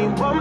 me one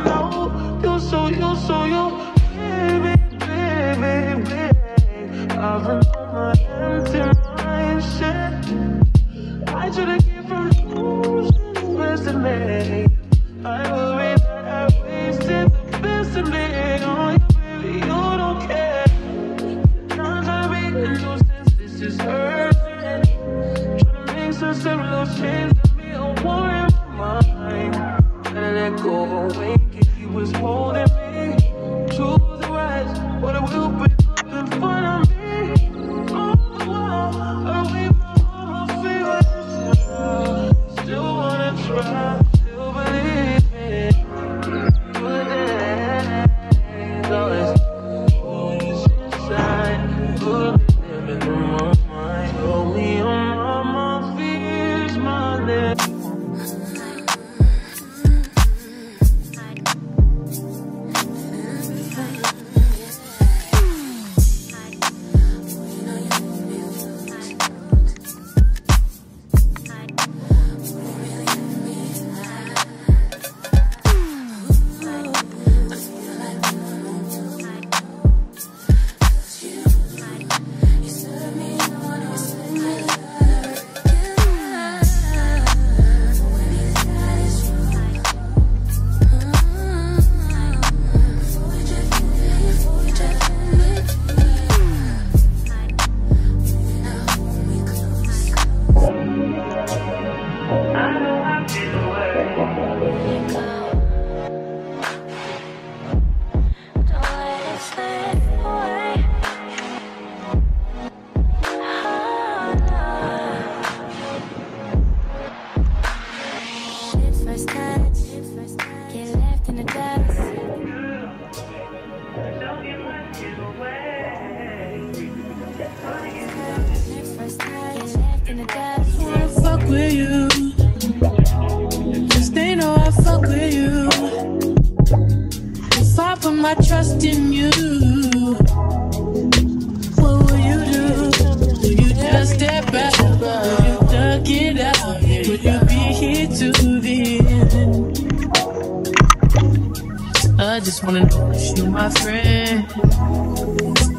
I just wanna know if you my friend.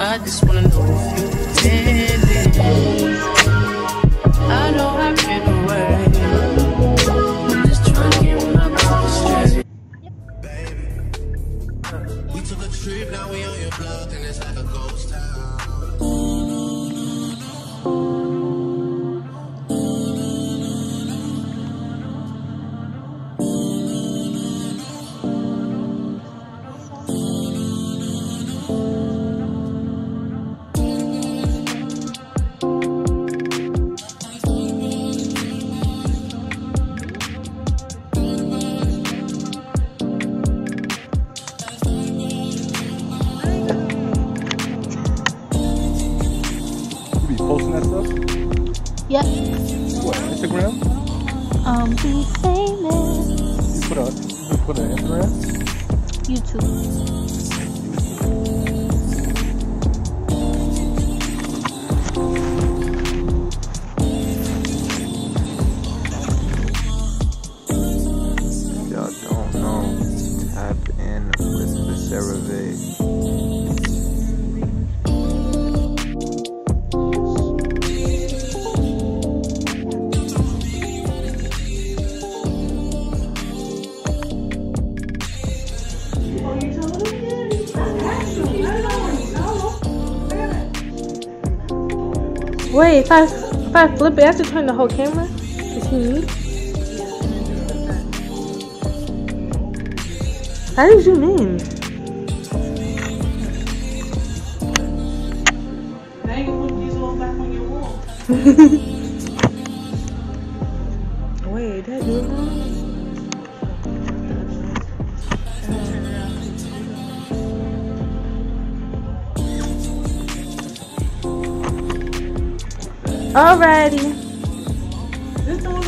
I just wanna know if you pretending. I know I can Wait, if I if I flip it, I have to turn the whole camera. Is he me? How did you mean? Now these back on your wall. Wait, that do Alrighty. This the one.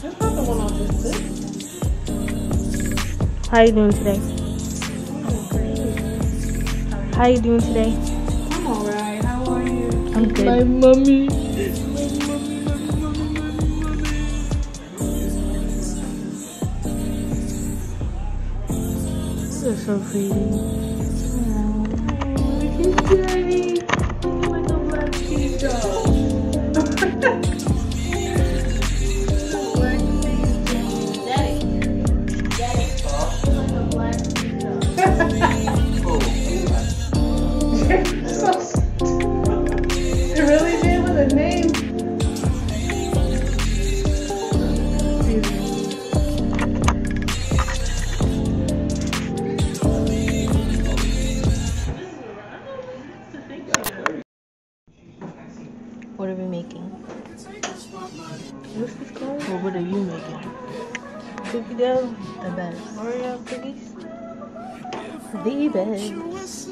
That's not the one on this. How you doing today? How you doing today? Good. My mommy. You're so pretty. What are you making? Cookie dough. The best. Oreo cookies. The best.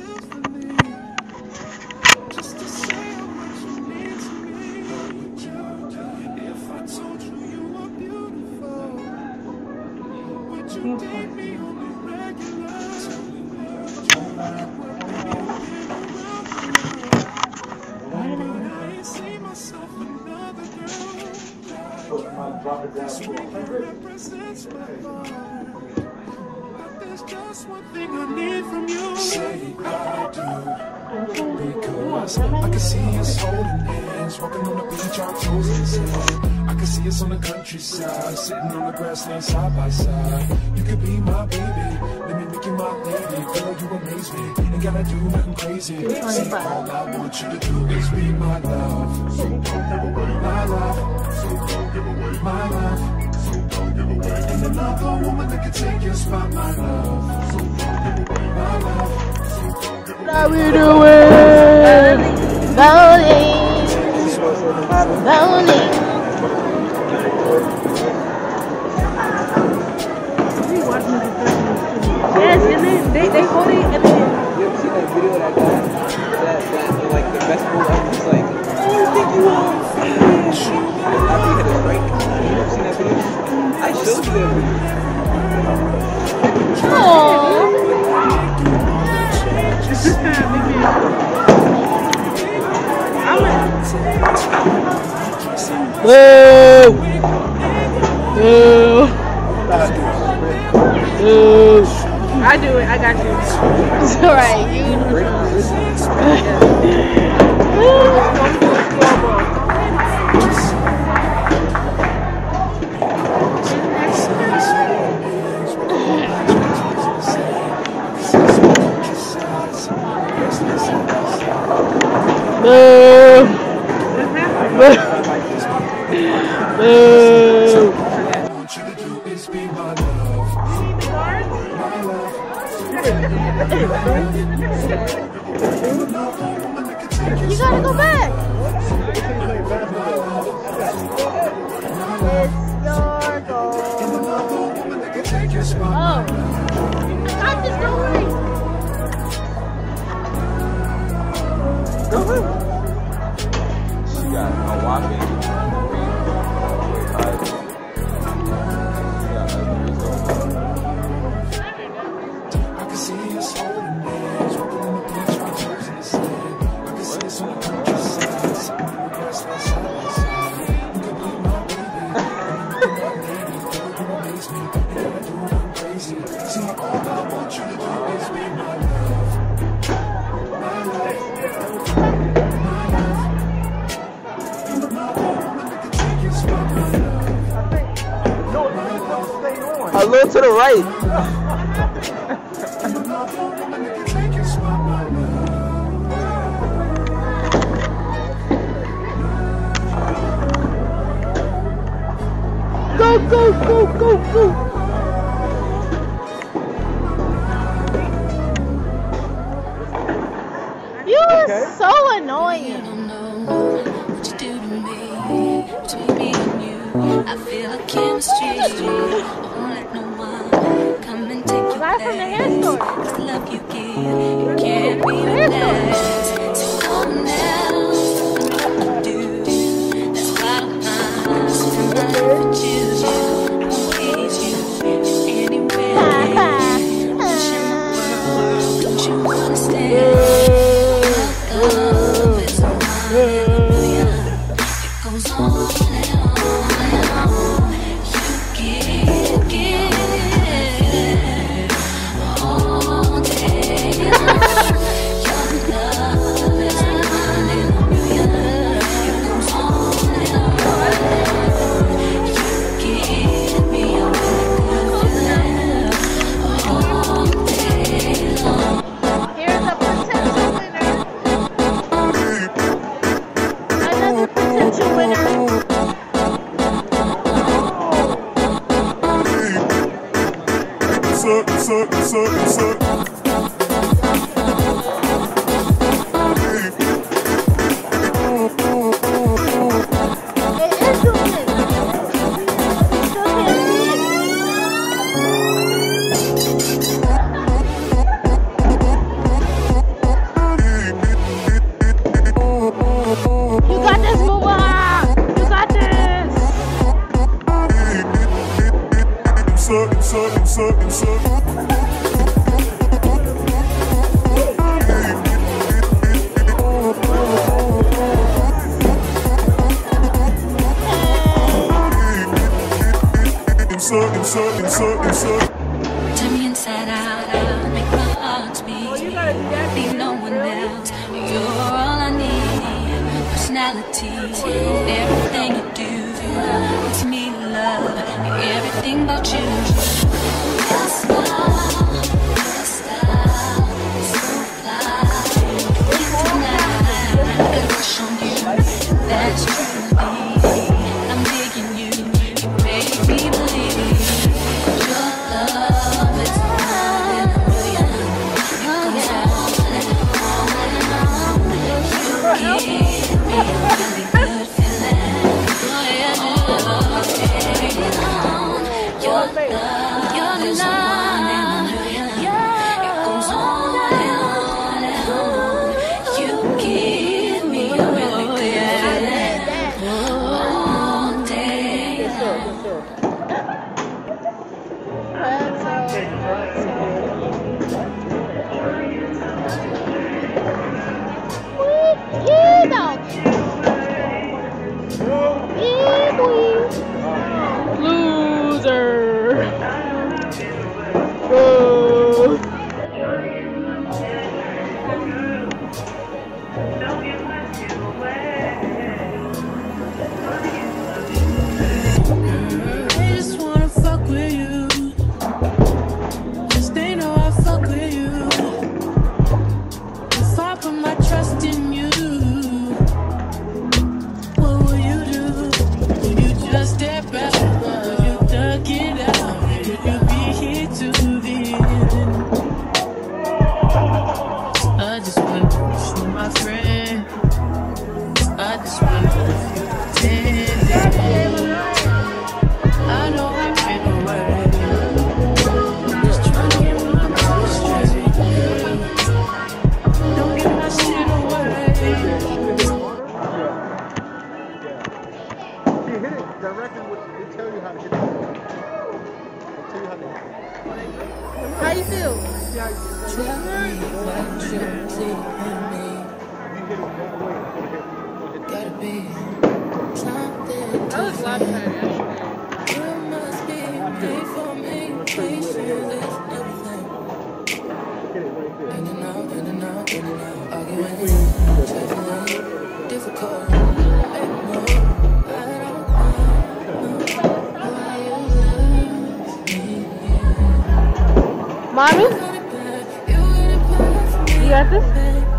There's just one thing I need from you. Say I do. Because can see us holding hands, walking on the beach, our toes in. I can see us on the countryside, sitting on the grassland side by side. You could be my baby, let me make you my lady. Girl, you amaze me, ain't gotta do nothing crazy. See, all I want you to do is be my love. So don't give away my love. So don't give away my love. So don't give away. And another woman that can take your spot, my love. So don't give away my love. So don't give away. How we doing? That that? That, like, the best move ever was like, who do you think you are? After he hit a strike. You ever seen that video? I showed you that video. Boo! Boo! Boo! I do it. I got you. It's alright, you Boo! Boo! Boo! You gotta go back. It's your goal. Oh. I got this, don't worry. She got a Go, go, go, go, go. You are so annoying. don't know what you do to me. Between me and you, I feel a chemistry. Won't let no one come and take your from the hair place. store. 'Cause love you give, you can't be replaced. So now, know what I do. That's why I'm world, don't Turn me inside out, make my heart beat. Oh, no one else, you're all I need. Personalities, everything you do, it's me love, everything about you. That's you you From my how you you feel? Gotta be something. I was a lot. Mommy? You got this?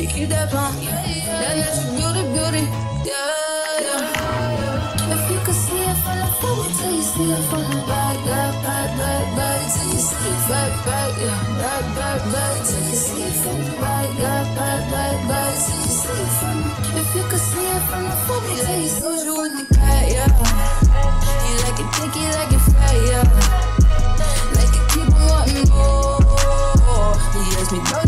She keep that plump. That natural beauty, beauty. Yeah, yeah. If you could see it from the front till you see it the back, back, back, back, back, till you see it Back, back, yeah. Back, back, back. till you see it the back, back, back, back, back, till you see it the. If you could see it from the front till you see you with the cat, yeah. You like it thick, you like it fat, yeah. Like it keep wanting more. He asked me,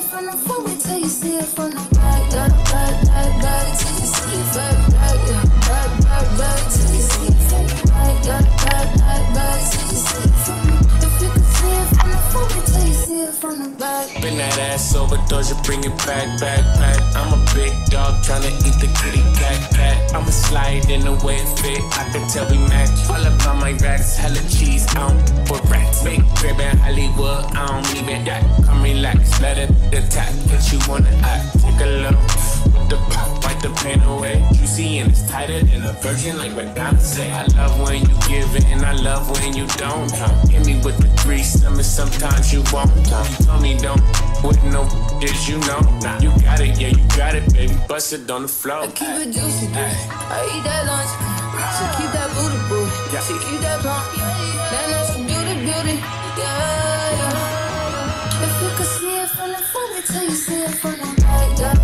it from the wait till you see it from the back, back, back, back, back, till you see it back, Bend that ass over, doja, bring it back, back, back. I'm a big dog tryna eat the kitty cat, cat. I'ma slide in the way it fit. I can tell we match. All up on my racks, hella cheese. I don't for rats. Big crib in Hollywood, I don't even that. Come relax, let it attack. Get you wanna act. Take a look with the pop, wipe the pain away. Juicy and it's tighter than a virgin, like Madonna say. I love when you give it, and I love when you don't. Huh? Hit me with the grease, I mean sometimes you won't. Huh? You told me don't with no is you know. Nah, you got it, yeah, you got it, baby. Bust it on the floor. I keep it juicy, juicy. I eat that lunch. She keep that booty, booty. She keep that plump. That natural beauty, beauty. Yeah, yeah. If you could see it from the front, till you see it from the